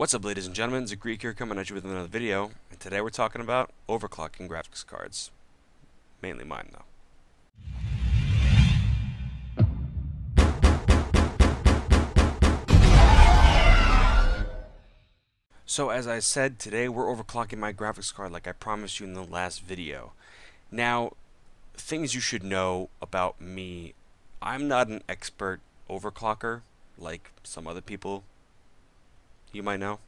What's up ladies and gentlemen, it's a Greek here coming at you with another video, and today we're talking about overclocking graphics cards. Mainly mine though. So as I said, today we're overclocking my graphics card like I promised you in the last video. Now, things you should know about me. I'm not an expert overclocker like some other people you might know.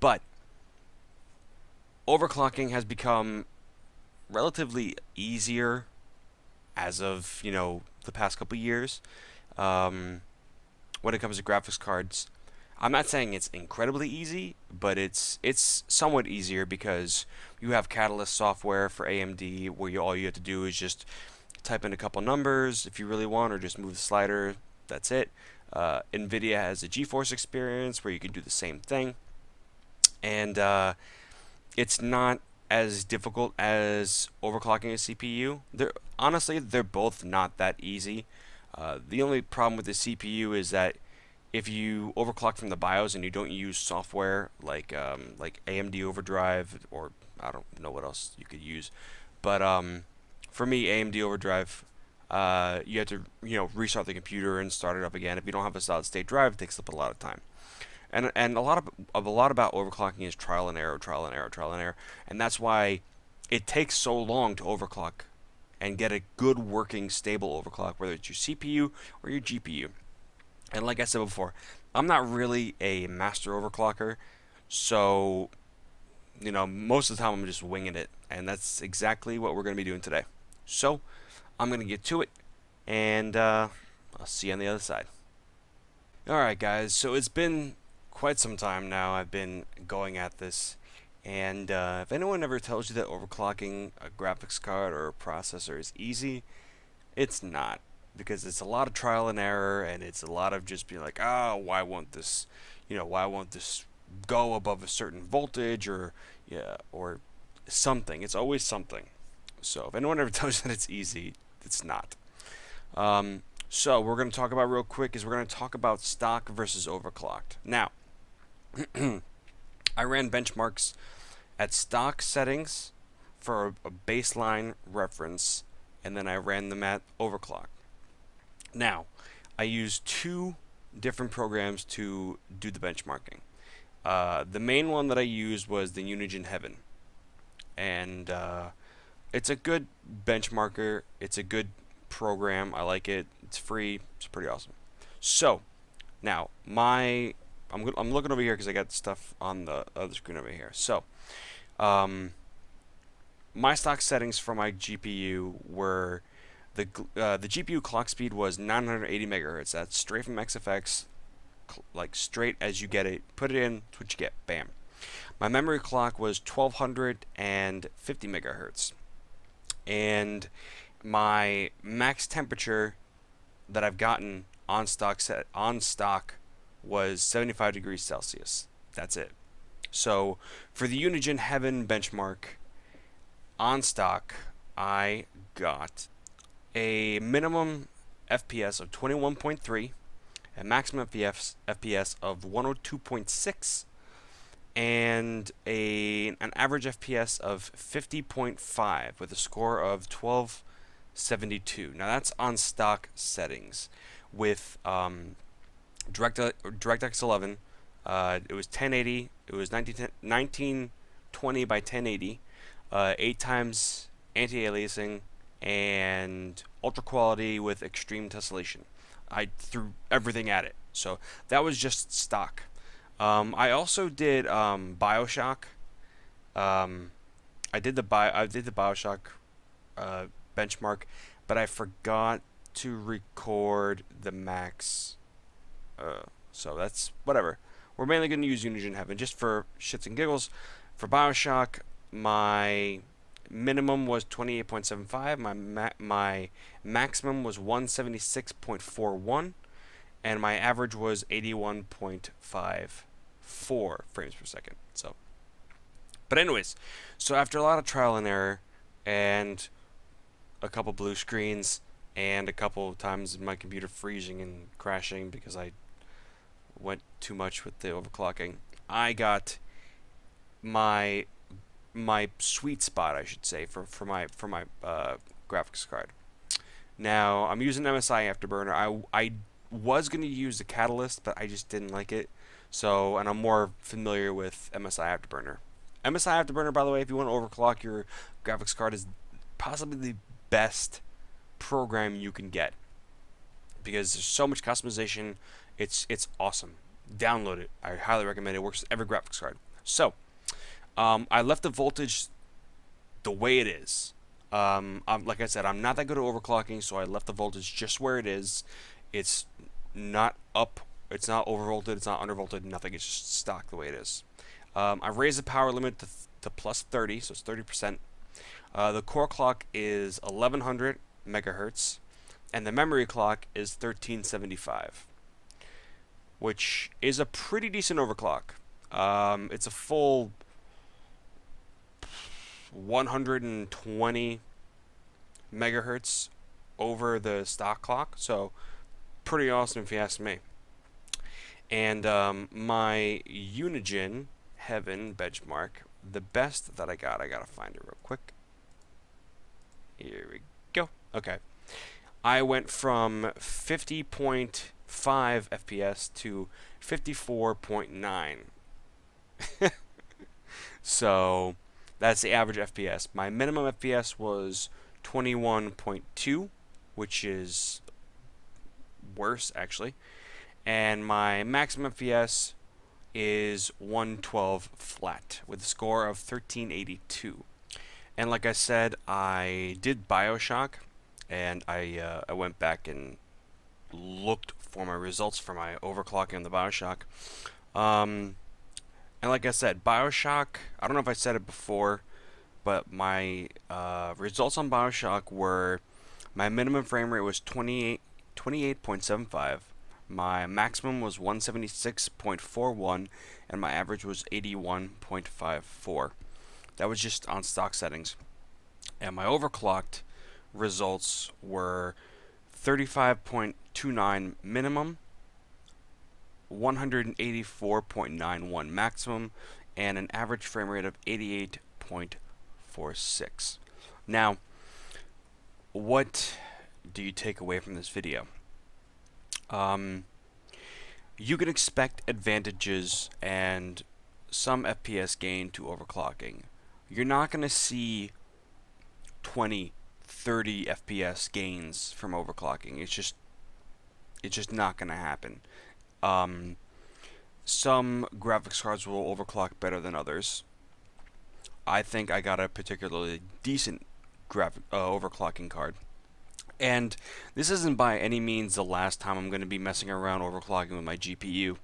But overclocking has become relatively easier as of, you know, the past couple years um, when it comes to graphics cards. I'm not saying it's incredibly easy, but it's it's somewhat easier because you have Catalyst software for AMD where you, all you have to do is just type in a couple numbers if you really want or just move the slider, that's it. Uh, NVIDIA has a GeForce experience where you can do the same thing. And uh, it's not as difficult as overclocking a CPU. They're, honestly, they're both not that easy. Uh, the only problem with the CPU is that if you overclock from the BIOS and you don't use software like um, like AMD Overdrive or I don't know what else you could use, but um, for me AMD Overdrive, uh, you have to you know restart the computer and start it up again. If you don't have a solid state drive, it takes up a lot of time. And and a lot of, of a lot about overclocking is trial and error, trial and error, trial and error, and that's why it takes so long to overclock and get a good working stable overclock, whether it's your CPU or your GPU. And like I said before, I'm not really a master overclocker, so you know most of the time I'm just winging it, and that's exactly what we're going to be doing today. So I'm going to get to it, and uh, I'll see you on the other side. Alright guys, so it's been quite some time now I've been going at this, and uh, if anyone ever tells you that overclocking a graphics card or a processor is easy, it's not. Because it's a lot of trial and error, and it's a lot of just being like, oh, why won't this, you know, why won't this go above a certain voltage, or, yeah, or something. It's always something. So if anyone ever tells you that it's easy, it's not. Um, so we're going to talk about real quick is we're going to talk about stock versus overclocked. Now, I ran benchmarks at stock settings for a, baseline reference, and then I ran them at overclock. Now, I used two different programs to do the benchmarking. Uh, the main one that I used was the Unigine Heaven, and uh, it's a good benchmarker. It's a good program. I like it. It's free. It's pretty awesome. So, now my I'm I'm looking over here because I got stuff on the other screen over here. So, um, my stock settings for my GPU were the uh, the GPU clock speed was 980 megahertz. That's straight from XFX, like straight as you get it. Put it in, that's what you get. Bam. My memory clock was 1250 megahertz and my max temperature that I've gotten on stock set on stock was 75 degrees Celsius. That's it. So for the Unigine Heaven benchmark on stock, I got a minimum FPS of 21.3, a maximum FPS, FPS of 102.6, and a an average FPS of 50.5 with a score of 1272. Now that's on stock settings. With um, Direct DirectX 11, uh, it was 1080. It was 19, 1920 by 1080, uh, eight times anti-aliasing, and ultra quality with extreme tessellation. I threw everything at it. So that was just stock. Um, I also did um, Bioshock. Um, I did the bio, I did the Bioshock uh, benchmark, but I forgot to record the max. Uh, so that's whatever. We're mainly going to use Unigine Heaven just for shits and giggles. For Bioshock, my minimum was 28.75. My ma my maximum was 176.41 and my average was 81.54 frames per second. So, but anyways, so after a lot of trial and error and a couple blue screens and a couple times my computer freezing and crashing because I went too much with the overclocking. I got my my sweet spot, I should say, for for my for my uh, graphics card. Now I'm using MSI Afterburner. I I was gonna use the Catalyst, but I just didn't like it. So, and I'm more familiar with MSI Afterburner. MSI Afterburner, by the way, if you want to overclock your graphics card, is possibly the best program you can get because there's so much customization. It's it's awesome. Download it. I highly recommend it. it works with every graphics card. So, um, I left the voltage the way it is. Um, like I said, I'm not that good at overclocking, so I left the voltage just where it is. It's not up, it's not overvolted, it's not undervolted, nothing. It's just stock the way it is. Um, I raised the power limit to, to plus 30, so it's 30%. Uh, the core clock is 1100 megahertz, and the memory clock is 1375, which is a pretty decent overclock. Um, it's a full 120 megahertz over the stock clock, so pretty awesome if you ask me. And um, my Unigine Heaven benchmark, the best that I got, I gotta find it real quick. Here we go. Okay. I went from 50.5 FPS to 54.9. so that's the average FPS. My minimum FPS was 21.2, which is worse actually. And my maximum FPS is 112 flat with a score of 1382. And like I said, I did Bioshock, and I uh, I went back and looked for my results for my overclocking on the Bioshock. Um, and like I said, Bioshock. I don't know if I said it before, but my uh, results on Bioshock were my minimum frame rate was 28 28.75 my maximum was 176.41 and my average was 81.54. That was just on stock settings. And my overclocked results were 35.29 minimum, 184.91 maximum, and an average frame rate of 88.46. Now, what do you take away from this video? um, you can expect advantages and some FPS gain to overclocking. You're not going to see 20, 30 FPS gains from overclocking. It's just it's just not going to happen. Um, some graphics cards will overclock better than others. I think I got a particularly decent graphic uh, overclocking card. And this isn't by any means the last time I'm going to be messing around overclocking with my GPU.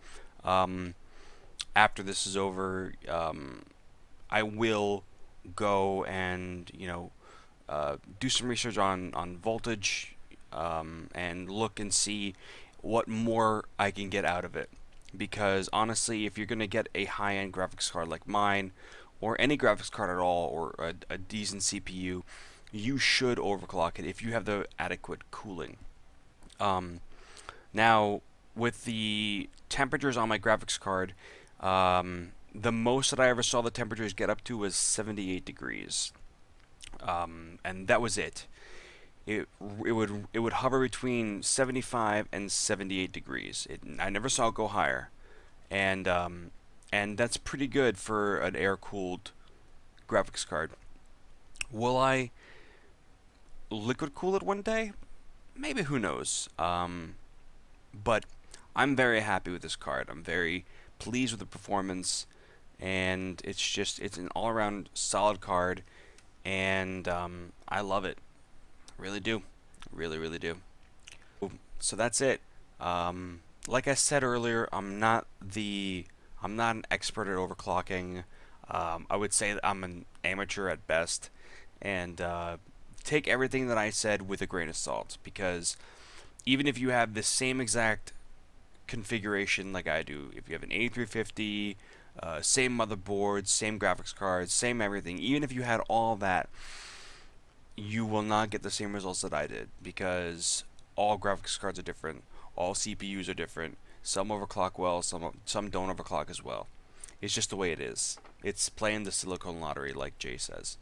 Um, after this is over, um, I will go and you know uh, do some research on on voltage um, and look and see what more I can get out of it. Because honestly, if you're going to get a high-end graphics card like mine, or any graphics card at all, or a, a decent CPU, you should overclock it if you have the adequate cooling. Um, now, with the temperatures on my graphics card, um, the most that I ever saw the temperatures get up to was 78 degrees, um, and that was it. It it would it would hover between 75 and 78 degrees. It, I never saw it go higher, and um, and that's pretty good for an air cooled graphics card. Will I liquid cool it one day? Maybe, who knows. Um, but I'm very happy with this card. I'm very pleased with the performance, and it's just, it's an all-around solid card, and um, I love it. Really do. Really, really do. So that's it. Um, like I said earlier, I'm not the, I'm not an expert at overclocking. Um, I would say that I'm an amateur at best, and uh, take everything that I said with a grain of salt because even if you have the same exact configuration like I do, if you have an 8350, uh, same motherboard, same graphics card, same everything, even if you had all that, you will not get the same results that I did because all graphics cards are different, all CPUs are different, Some overclock well, some some don't overclock as well. It's just the way it is. It's playing the silicone lottery, like Jay says.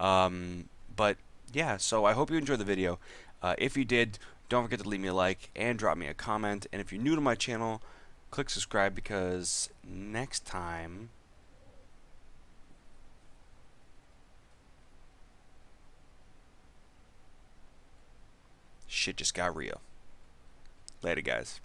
Um, but yeah, so I hope you enjoyed the video. Uh, if you did, don't forget to leave me a like and drop me a comment. And if you're new to my channel, click subscribe because next time. Shit just got real. Later, guys.